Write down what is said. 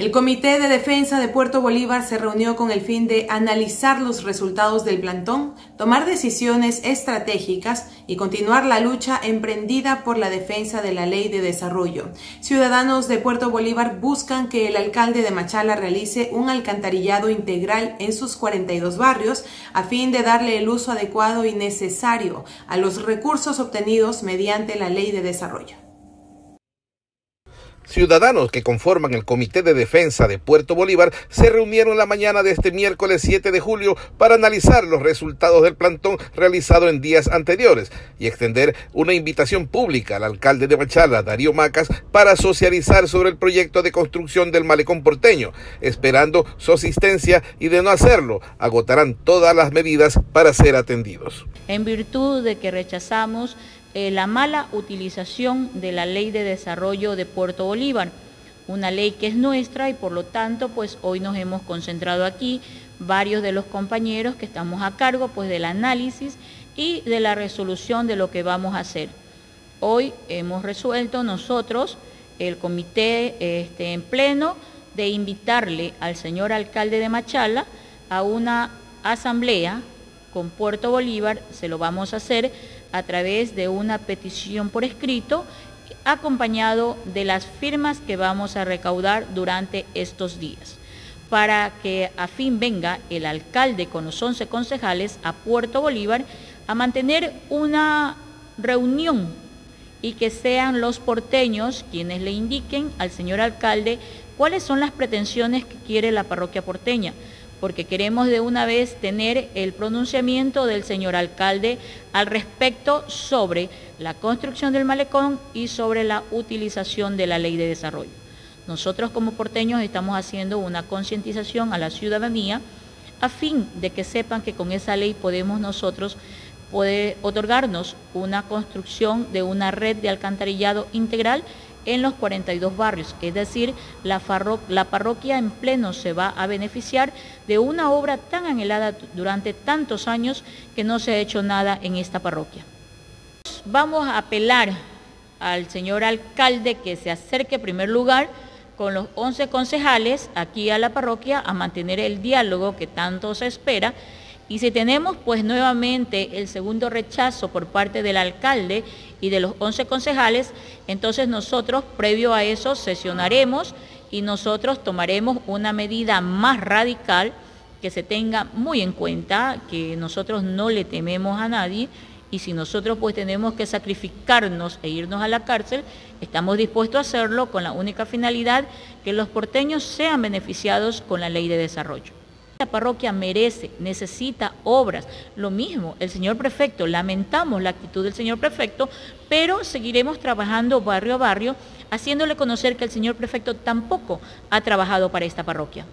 El Comité de Defensa de Puerto Bolívar se reunió con el fin de analizar los resultados del plantón, tomar decisiones estratégicas y continuar la lucha emprendida por la defensa de la ley de desarrollo. Ciudadanos de Puerto Bolívar buscan que el alcalde de Machala realice un alcantarillado integral en sus 42 barrios a fin de darle el uso adecuado y necesario a los recursos obtenidos mediante la ley de desarrollo. Ciudadanos que conforman el Comité de Defensa de Puerto Bolívar se reunieron la mañana de este miércoles 7 de julio para analizar los resultados del plantón realizado en días anteriores y extender una invitación pública al alcalde de Machala, Darío Macas, para socializar sobre el proyecto de construcción del malecón porteño, esperando su asistencia y de no hacerlo, agotarán todas las medidas para ser atendidos. En virtud de que rechazamos eh, la mala utilización de la ley de desarrollo de Puerto Bolívar, una ley que es nuestra y por lo tanto pues hoy nos hemos concentrado aquí varios de los compañeros que estamos a cargo pues del análisis y de la resolución de lo que vamos a hacer. Hoy hemos resuelto nosotros, el comité este, en pleno, de invitarle al señor alcalde de Machala a una asamblea con Puerto Bolívar, se lo vamos a hacer a través de una petición por escrito acompañado de las firmas que vamos a recaudar durante estos días. Para que a fin venga el alcalde con los 11 concejales a Puerto Bolívar a mantener una reunión y que sean los porteños quienes le indiquen al señor alcalde cuáles son las pretensiones que quiere la parroquia porteña porque queremos de una vez tener el pronunciamiento del señor alcalde al respecto sobre la construcción del malecón y sobre la utilización de la ley de desarrollo. Nosotros como porteños estamos haciendo una concientización a la ciudadanía a fin de que sepan que con esa ley podemos nosotros otorgarnos una construcción de una red de alcantarillado integral en los 42 barrios, es decir, la, parroquia en pleno se va a beneficiar de una obra tan anhelada durante tantos años que no se ha hecho nada en esta parroquia. Vamos a apelar al señor alcalde que se acerque en primer lugar con los 11 concejales aquí a la parroquia a mantener el diálogo que tanto se espera y si tenemos pues nuevamente el segundo rechazo por parte del alcalde y de los 11 concejales, entonces nosotros previo a eso sesionaremos y nosotros tomaremos una medida más radical que se tenga muy en cuenta, que nosotros no le tememos a nadie y si nosotros pues tenemos que sacrificarnos e irnos a la cárcel, estamos dispuestos a hacerlo con la única finalidad que los porteños sean beneficiados con la ley de desarrollo. La parroquia merece, necesita obras. Lo mismo, el señor prefecto, lamentamos la actitud del señor prefecto, pero seguiremos trabajando barrio a barrio, haciéndole conocer que el señor prefecto tampoco ha trabajado para esta parroquia.